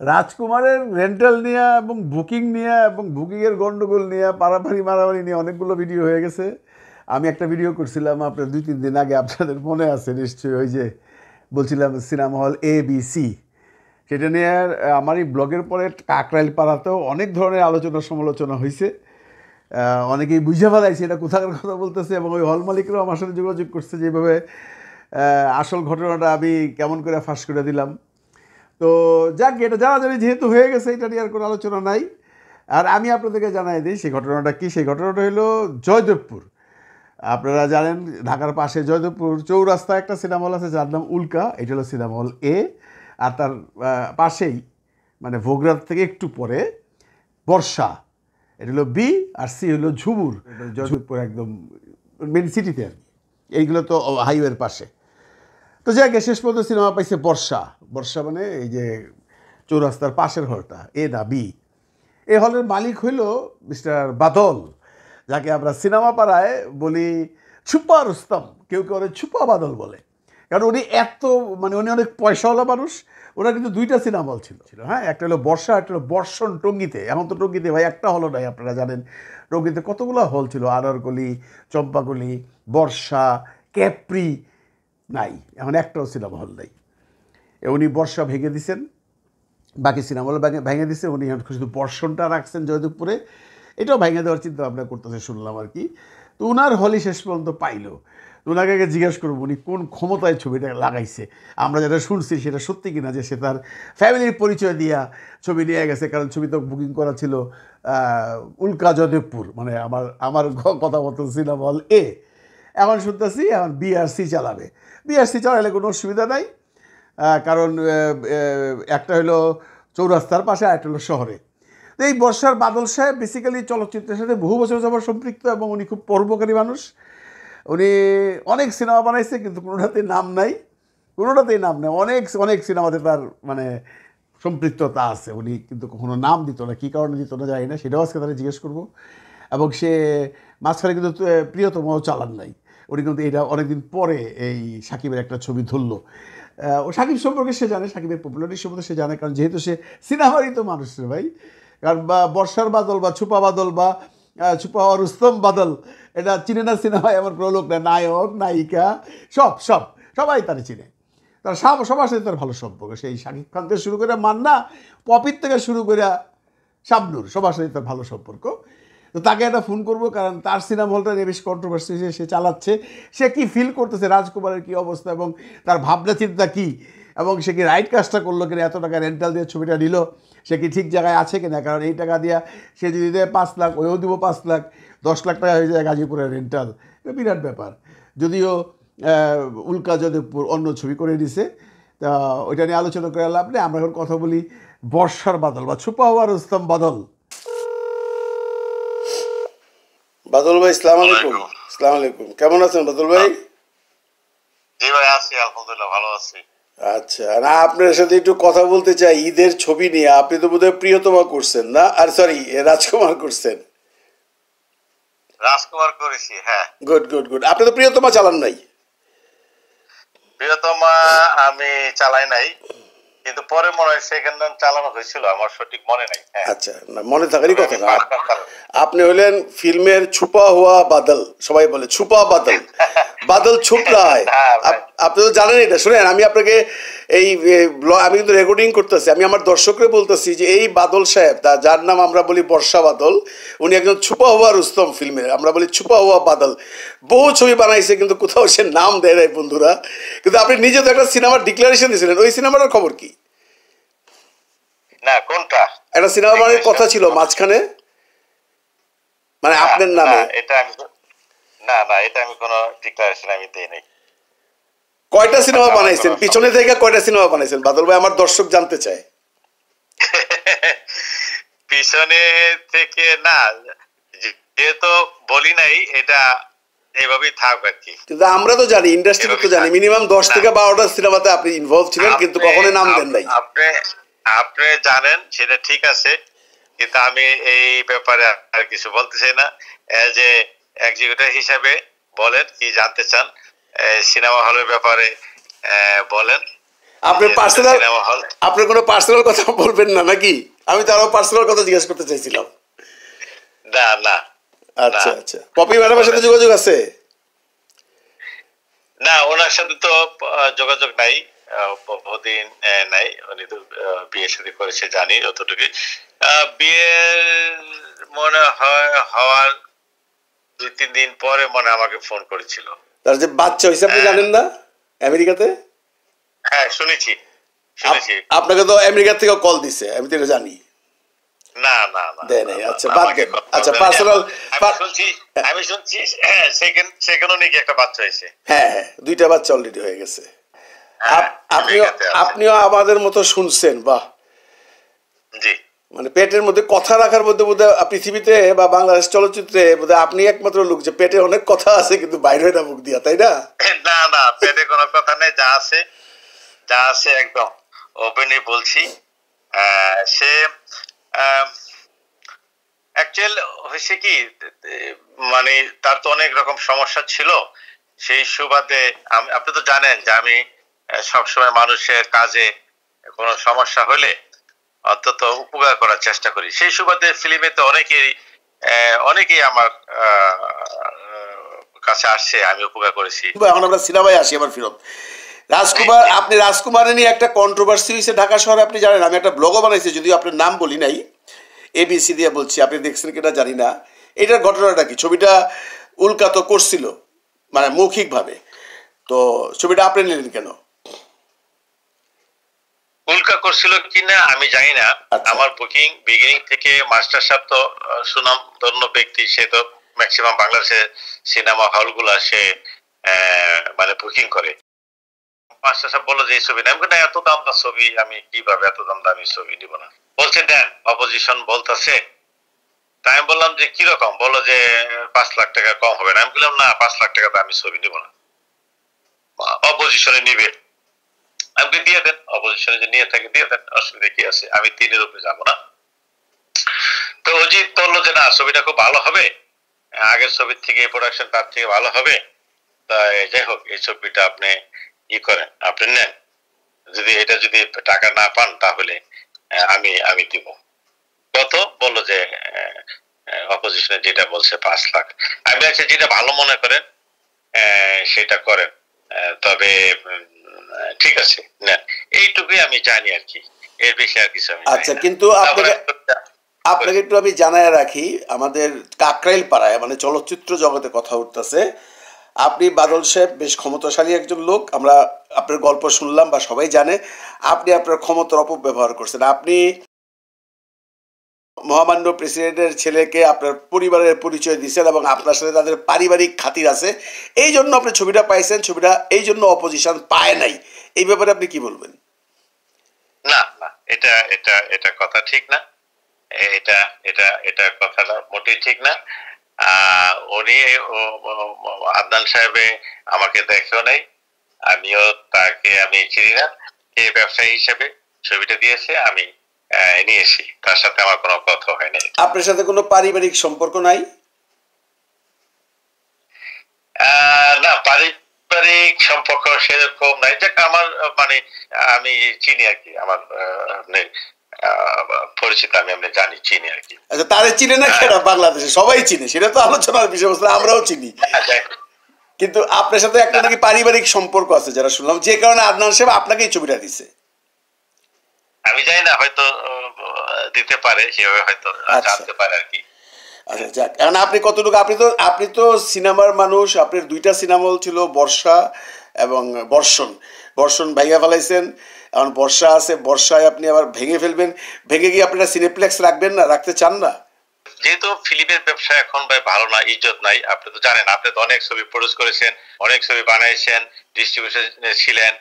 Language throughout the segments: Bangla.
রাজকুমারের রেন্টাল নিয়ে এবং বুকিং নিয়ে এবং বুকিংয়ের গন্ডগোল নিয়ে, পারাপারি মারামারি নিয়ে অনেকগুলো ভিডিও হয়ে গেছে। আমি একটা ভিডিও করছিলাম আপনার দুই, তিন দিন আগে, আপনাদের মনে আছে নিশ্চয়ই, ওই যে বলছিলাম cinema hall A B C সেটা নিয়ে আমার এই ব্লগের পরে কাকরাইল পাড়াতেও অনেক ধরনের আলোচনা সমালোচনা হয়েছে অনেকেই বুঝে ফেলাইছে এটা কোথাকার কথা বলতেছে এবং ওই হল মালিকরাও আমার সাথে যোগাযোগ করছে যেভাবে আসল ঘটনাটা আমি কেমন করে ফাঁস করে দিলাম। তো যাক এটা জানাজানি যেহেতু হয়ে গেছে এটা নিয়ে আর কোনো আলোচনা নাই। আর আমি আপনাদেরকে জানাই দিই সেই ঘটনাটা কী? সেই ঘটনাটা হলো জয়দেবপুর। আপনারা জানেন ঢাকার পাশে জয়দেবপুর চৌরাস্তা একটা সিনেমা হল আছে যার নাম উল্কা। এটা হলো সিনেমা হল এ। আর তার পাশেই মানে ভোগরাত থেকে একটু পরে বর্ষা। এটা হলো বি আর সি হলো ঝুমুর। জয়দেবপুর। একদম মেন সিটিতে আর কি। এইগুলো তো হাইওয়ের পাশে। তো যাকে শেষ পর্যন্ত সিনেমা পাইছে বর্ষা। বর্ষা মানে এই যে চৌরাস্তার পাশের হলটা, এ না বি। এই হলের মালিক হইল মিস্টার বাদল, যাকে আমরা সিনেমা পাড়ায় বলি ছুপা রুস্তম কেউ কেউ ওরে ছুপা বাদল বলে। কারণ উনি এত মানে উনি অনেক পয়সাওয়ালা মানুষ, ওনার কিন্তু দুইটা সিনেমা হল ছিল। ছিল হ্যাঁ? একটা হলো বর্ষা, একটা হলো বর্ষণ টঙ্গিতে। এখন তো টঙ্গিতে ভাই একটা হলও নাই, আপনারা জানেন। টঙ্গিতে কতগুলো হল ছিল? আনারকলি, চম্পাকলি, বর্ষা, ক্যাপ্রি নাই, এখন একটাও সিনেমা হল নাই। উনি বর্ষা ভেঙে দিছেন, বাকি সিনেমা হল ভেঙে দিছে, উনি শুধু বর্ষণটা রাখছেন জয়দেবপুরে। এটাও ভেঙে দেওয়ার চিন্তা ভাবনা করতেছে, শুনলাম আর কি। তো উনার হলই শেষ পর্যন্ত পাইলো। ওনাকে আগে জিজ্ঞেস করব, উনি কোন ক্ষমতায় ছবিটা লাগাইছে? আমরা যেটা শুনছি সেটা সত্যি কিনা যে সে তার ফ্যামিলির পরিচয় দিয়া ছবি নিয়ে গেছে, কারণ ছবি তো বুকিং করা ছিল উল্কা জয়দেবপুর মানে আমার আমার কথা মতো সিনেমা হল এ। এখন শুনতেছি, এখন বিআরসি চালাবে। বিআরসি চালালে কোনো অসুবিধা নাই কারণ একটা হলো চৌরাস্তার পাশে আর একটা হলো শহরে। তো এই বর্ষার বাদল সাহেব বেসিক্যালি চলচ্চিত্রের সাথে বহু বছর যাবার সম্পৃক্ত এবং উনি খুব পর্বকারী মানুষ। উনি অনেক সিনেমা বানাইছে, কিন্তু কোনোটাতেই নাম নাই, কোনোটাতেই নাম নেই। অনেক অনেক সিনেমাতে তার মানে সম্পৃক্ততা আছে। উনি কিন্তু কখনো নাম দিত না, কী কারণে দিত না জানি না, সেটাও আজকে তারা জিজ্ঞেস করব। এবং সে মাঝখানে কিন্তু প্রিয়তমও চালান নাই। উনি কিন্তু এটা অনেকদিন পরে এই সাকিবের একটা ছবি ধরলো। ও সাকিব সম্পর্কে সে জানে, সাকিবের পপুলারিটি সম্পর্কে সে জানে, কারণ যেহেতু সে সিনেমারই তো মানুষ ভাই। কারণ বা বর্ষার বাদল বা ছুপা বাদল বা ছুপা রুস্তম বাদল, এটা চিনে না সিনেমায় এমন কোনো লোক না, নায়ক, নায়িকা, সব সব, সবাই তারা চিনে। তার সব, সবার সাথে তার ভালো সম্পর্ক। সেই শাকিব খান থেকে শুরু করে মান্না পপির থেকে শুরু করে শাবনুর, সবার সাথে তার ভালো সম্পর্ক। তো তাকে একটা ফোন করব, কারণ তার সিনেমা হলটা নিয়ে বেশ কন্ট্রোভার্সি সে চালাচ্ছে। সে কি ফিল করতেছে? রাজকুমারের কি অবস্থা এবং তার ভাবনা চিন্তা কি? এবং সে কি রাইট কাজটা করল কিনা? এত টাকা রেন্টাল দিয়ে ছবিটা নিল? সে কি ঠিক জায়গায় আছে কিনা? কারণ এই টাকা দিয়া সে যদি দেয় পাঁচ লাখ, ওইও দিব পাঁচ লাখ। দশ লাখ টাকা হয়ে যায় গাজীপুরের রেন্টাল এটা বিরাট ব্যাপার। যদিও উল্কা যাদবপুর অন্য ছবি করে দিছে। তা ওইটা নিয়ে আলোচনা করে লাভ নেই। আমরা এখন কথা বলি বর্ষার বাদল বা ছুপা হওয়ার রুস্তম বাদল। বাদল ভাই ইসলাম আলাইকুম। ইসলাম আলাইকুম। কেমন আছেন বাদল ভাই? জি ভাই আছি আলহামদুলিল্লাহ ভালো আছি। আচ্ছা না আপনার সাথে একটু কথা বলতে চাই ঈদের ছবি নিয়ে। আপনি তো বোধহয় প্রিয়তমা করছেন না? আর সরি রাজকুমার করছেন। রাজকুমার করেছি হ্যাঁ। গুড গুড গুড আপনি তো প্রিয়তমা চালান নাই? প্রিয়তমা আমি চালাই নাই। কিন্তু পরে মনে হয় সেকেন্ড হ্যান্ড চালানো হয়েছিল আমার সঠিক মনে নাই হ্যাঁ। আচ্ছা না মনে থাকারই কথা। না first time চালাই। আপনি হলেন ফিল্মের ছুপা হওয়া বাদল সবাই বলে ছুপা বাদল। বাদল ছুপ রায় হ্যাঁ। আপ- আপনি তো জানেন এটা। শুনেন আমি আপনাকে এই আমি কিন্তু রেকর্ডিং করতেছি। আমি আমার দর্শকরে বলতেছি যে এই বাদল সাহেব তা যার নাম আমরা বলি বর্ষা বাদল উনি একজন ছুপা হওয়া রুস্তম ফিল্মের। আমরা বলি ছুপা হওয়া বাদল। বহু ছবি বানাইছে কিন্তু কোথাও সে নাম দেয় নাই বন্ধুরা। কিন্তু আপনি নিজে তো একটা সিনেমার ডিক্লারেশন দিয়েছিলেন ওই সিনেমাটার খবর কি? না কোনটা? একটা সিনেমা বানানোর কথা ছিল মাঝখানে। মানে আপনার নামে। এটা আমি না না এটা আমি কোনো ডিক্লারেশন আমি দেই নাই কয়টা সিনেমা আমার বানাইছেন? পিছনে থেকে কয়টা সিনেমা বানাইছেন? বাদল ভাই আমার দর্শক জানতে চায়। পিছনে থেকে না যেহেতু বলি নাই এটা এইভাবেই থাক আর কি। কিন্তু আমরা তো জানি ইন্ডাস্ট্রি তো জানি মিনিমাম দশ থেকে বারোটা সিনেমাতে আপনি ইনভলভ ছিলেন কিন্তু কখনোই নাম দেন নাই। আপনি আপনি জানেন সেটা ঠিক আছে কিন্তু আমি এই ব্যাপারে আর কিছু বলতে চাই না। এজ এ এক্সিকিউটিভ হিসাবে বলেন কি জানতে চান সিনেমা হলের ব্যাপারে বলেন। আপনি পার্সোনাল সিনেমা হল আপনার কোনো পার্সোনাল কথা বলবেন না নাকি? আমি তো আরও পার্সোনাল কথা জিজ্ঞেস করতে চাইছিলাম। না না। আচ্ছা না। আচ্ছা। পপি ম্যাডামের সাথে যোগাযোগ আছে? না ওনার সাথে তো যোগাযোগ নাই। বহুদিন নাই। উনি তো বিয়ে সাথে করেছে জানি যতটুকু আহ, বিয়ের মনে হয় হওয়ার দুই তিন দিন পরে মনে আমাকে ফোন করেছিল। তার যে বাচ্চা হয়েছে আপনি জানেন না? আমেরিকাতে? হ্যাঁ শুনেছি। শুনেছি। আপনাকে তো আমেরিকা থেকে কল দিছে আমি তো জানি। না না না দেয় নাই, আচ্ছা, বাদ আচ্ছা, শুনছি আমি শুনছি সেকেন্ড সেকেন্ডও নাকি একটা বাচ্চা হয়েছে। হ্যাঁ হ্যাঁ দুইটা বাচ্চা অলরেডি হয়ে গেছে। হ্যাঁ, আপনিও আপনিও আমাদের মতো শুনছেন বাহ। জি। মানে পেটের মধ্যে কথা রাখার মধ্যে বোধহয় পৃথিবীতে বা বাংলাদেশ চলচ্চিত্রে বোধহয় আপনি একমাত্র লোক যে পেটে অনেক কথা আছে কিন্তু বাইরে না মুখ দিয়া তাই না? না না পেটে কোনো কথা নেই যা আছে যা আছে একদম। ওপেনই বলছি। সে অ্যাকচুয়াল হয়েছে কি মানে তার তো অনেক রকম সমস্যা ছিল। সেই সুবাদে আম- আপনি তো জানেন যে আমি সবসময় মানুষের কাজে কোনো সমস্যা হলে অন্তত উপকার করার চেষ্টা করি। সেই সুবাদে ফিল্মে তো অনেকেই অনেকেই আমার কাছে আসছে আমি উপকার করেছি। এখন আমরা সিনেমায় আসি আবার ফেরত রাজকুমার আপনি রাজকুমারের নিয়ে একটা কন্ট্রোভার্সি হয়েছে ঢাকা শহরে আপনি জানেন আমি একটা ব্লগও বানাইছি যদিও আপনার নাম বলি নাই এবিসি দিয়ে বলছি আপনি দেখছেন কিনা জানি না। এটার ঘটনাটা কি? ছবিটা উল্কা তো করছিল মানে মৌখিকভাবে। তো ছবিটা আপনি নিলেন কেন? উল্কা করছিল কিনা আমি জানি না। আচ্ছা। আমার বুকিং বিগিনিং থেকে মাস্টার সাহেব তো আহ, সুনামধন্য ব্যক্তি সে তো ম্যাক্সিমাম বাংলাদেশের সিনেমা হলগুলা সে মানে বুকিং করে। মাস্টার সাহেব বলল যে এই ছবি না আমি বললাম, না এত দাম দা ছবি আমি কীভাবে এত দাম দামি ছবি নিব না? বলছে দেন অপোজিশন বলতেছে। তাই আমি বললাম যে কীরকম বলল যে পাঁচ লাখ টাকা কম হবে না। আমি বললাম না পাঁচ লাখ টাকা দামি ছবি নিব না। অপোজিশনে নিবে। আপনি দিয়ে দেন অপোজিশনে যে নিয়ে থাকে, দিয়ে দেন, অসুবিধা কি আছে? আমি তিনের উপরে যাব না। তো অজিত বলল যে, না, ছবিটা খুব ভালো হবে। আগের ছবির থেকে প্রোডাকশন তার থেকে ভালো হবে। তাই যাই হোক, এই ছবিটা আপনি ই করেন, আপনি নেন। যদি এটা যদি টাকা না পান, তাহলে আমি আমি দিব। কত? বলল যে অপোজিশনে যেটা বলছে, পাঁচ লাখ। আমি আচ্ছা যেটা ভালো মনে করেন সেটা করেন। তবে ঠিক আছে না এইটুকুই আমি জানি আর কি এর বেশি আর কিছু আমি আচ্ছা, কিন্তু আপনাকে- আপনাকে একটু আমি জানায় রাখি আমাদের কাকরাইল পাড়ায় মানে চলচ্চিত্র জগতে কথা উঠতেছে। আপনি বাদল সাহেব বেশ ক্ষমতাশালী একজন লোক আমরা আপনার গল্প শুনলাম বা সবাই জানে। আপনি আপনার ক্ষমতার অপব্যবহার করছেন। আপনি মহামান্য প্রেসিডেন্টের ছেলেকে আপনার পরিবারের পরিচয় দিয়েছেন এবং আপনার সাথে তাদের পারিবারিক খাতির আছে। এই জন্য আপনি ছবিটা পাইছেন, ছবিটা এই জন্য অপোজিশন পায় নাই। এই ব্যাপারে আপনি কি বলবেন? না না, এটা এটা এটা কথা ঠিক না। এটা এটা এটা কথাটা মোটেই ঠিক না। উনি আদনান সাহেবে আমাকে দেখেও নাই। আমিও তাকে, আমি চিনি না। এই ব্যবসায়ী হিসেবে ছবিটা দিয়েছে, আমি নিয়েছি তার সাথে আমার কোনো কথা হয় নাই। আপনার সাথে কোনো পারিবারিক সম্পর্ক নাই? না পারিবারিক সম্পর্ক সেরকম নাই। যাক আমার মানে আমি চিনি আর কি। আমার পরিচিত আমি আপনি জানি চিনি আর কি। আচ্ছা তারে চিনে না কেন বাংলাদেশে? সবাই চিনে সেটা তো আলোচনার বিষয়বস্তু আমরাও চিনি। আচ্ছা, কিন্তু আপনার সাথে একটা নাকি পারিবারিক সম্পর্ক আছে যারা শুনলাম। যে কারণে আদনান সাহেব আপনাকেই ছবিটা দিছে। আমি জানি না হয়তো দিতে পারে সেভাবে হয়তো আচ্ছা। জানতে পারে আর কি। আচ্ছা যাক এখন আপনি কতটুকু আপনি তো আপনি তো সিনেমার মানুষ আপনার দুইটা সিনেমা ছিল বর্ষা এবং বর্ষণ। বর্ষণ ভেঙে ফেলাইছেন এখন বর্ষা আছে বর্ষায় আপনি আবার ভেঙে ফেলবেন। ভেঙে গিয়ে আপনারা সিনেপ্লেক্স রাখবেন না রাখতে চান না? যেহেতু ফিল্মের ব্যবসা এখন ভাই ভালো না ইজ্জত নাই আপনি তো জানেন আপনি তো অনেক ছবি প্রডিউস করেছেন অনেক ছবি বানাইছেন ডিস্ট্রিবিউশনে ছিলেন।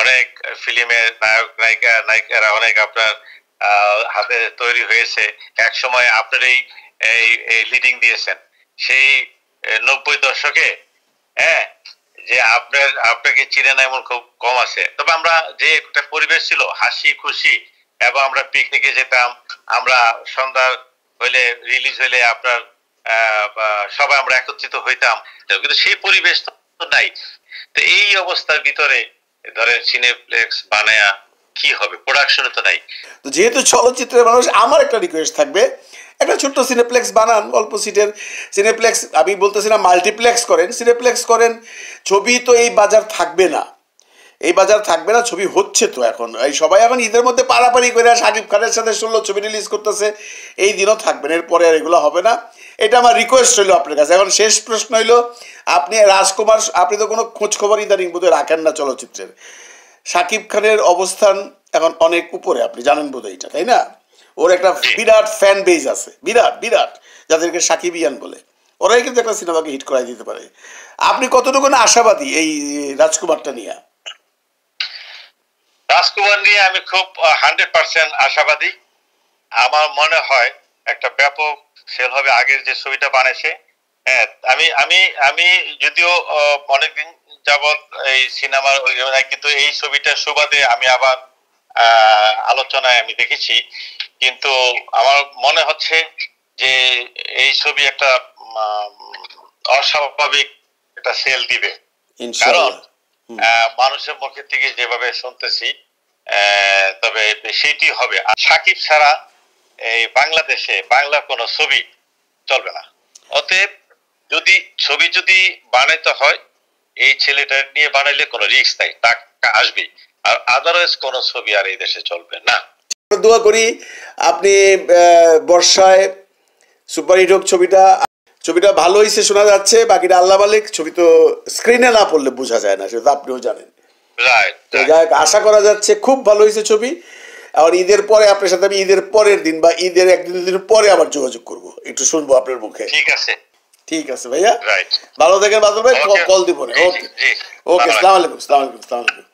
অনেক ফিল্মের নায়ক, নায়িকা, নায়িকারা অনেক আপনার হাতে তৈরি হয়েছে। এক সময় আপনার এই লিডিং দিয়েছেন। সেই নব্বই দশকে হ্যাঁ যে আপনার, আপনাকে চিনে না এমন খুব কম আছে। তবে আমরা যে একটা পরিবেশ ছিল, হাসি, খুশি, এবং আমরা পিকনিকে যেতাম, আমরা সন্ধ্যা হইলে রিলিজ হইলে আপনার সবাই আমরা একত্রিত হইতাম। কিন্তু সেই পরিবেশ তো নাই। তো এই অবস্থার ভিতরে ধরেন সিনেপ্লেক্স বানায়া কি হবে? প্রোডাকশনে তো নাই। তো যেহেতু চলচ্চিত্রের মানুষ, আমার একটা রিকোয়েস্ট থাকবে। একটা ছোট্ট সিনেপ্লেক্স বানান, অল্প সিটের সিনেপ্লেক্স আমি মাল্টিপ্লেক্স করেন। সিনেপ্লেক্স করেন, ছবি তো এই বাজার থাকবে না। এই বাজার থাকবে না, ছবি হচ্ছে তো এখন। এই সবাই এখন ঈদের মধ্যে পাড়াপাড়ি করে শাকিব খানের সাথে শুনলো ছবি রিলিজ করতেছে। এই দিনও থাকবেন এরপরে আর এগুলো হবে না। এটা আমার রিকোয়েস্ট হইল আপনার কাছে। এখন শেষ প্রশ্ন হইল, আপনি রাজকুমার, আপনি তো কোনো খোঁজ খবর ইদানিং বোধহয় রাখেন না চলচ্চিত্রের। শাকিব খানের অবস্থান এখন অনেক উপরে, আপনি জানেন বোধ এটা, তাই না? ওর একটা বিরাট ফ্যান বেজ আছে, বিরাট বিরাট, যাদেরকে সাকিবিয়ান বলে। ওরাই কিন্তু একটা সিনেমাকে হিট করাই দিতে পারে। আপনি কতটুকু আশাবাদী এই রাজকুমারটা নিয়ে? রাজকুমার নিয়ে আমি খুব হান্ড্রেড পার্সেন্ট আশাবাদী। আমার মনে হয় একটা ব্যাপক সেল হবে আগের যে ছবিটা বানাইছে হ্যাঁ আমি আমি আমি যদিও অনেকদিন যাবৎ এই সিনেমার কিন্তু এই ছবিটার সুবাদে আমি আবার আলোচনায় আমি দেখেছি। কিন্তু আমার মনে হচ্ছে যে এই ছবি একটা অস্বাভাবিক একটা সেল দিবে। কারণ মানুষের মুখে থেকে যেভাবে শুনতেছি আহ, তবে সেটি হবে। আর সাকিব ছাড়া এই বাংলাদেশে বাংলা কোনো ছবি চলবে না। অতএব যদি ছবি যদি বানাইতে হয় এই ছেলেটা নিয়ে বানাইলে কোনো রিস্ক নাই টাকা আসবে। আর আদারওয়াইজ কোনো ছবি আর এই দেশে চলবে না। দোয়া করি আপনি বর্ষায় সুপারহিট হোক ছবিটা ছবিটা ভালো হয়েছে শোনা যাচ্ছে বাকিটা আল্লাহ মালিক ছবি তো স্ক্রিনে না পড়লে বোঝা যায় না সেটা আপনিও জানেন। রাইট আশা করা যাচ্ছে খুব ভালো হয়েছে ছবি। আর ঈদের পরে আপনার সাথে আমি ঈদের পরের দিন বা ঈদের একদিন দিন পরে আবার যোগাযোগ করব। একটু শুনব আপনার মুখে। ঠিক আছে। ঠিক আছে ভাইয়া? ভালো থাকেন বাদল ভাই. কল দিব ওকে। ওকে ভালো সালাম আলাইকুম সালাম আলাইকুম সালাম আলাইকুম।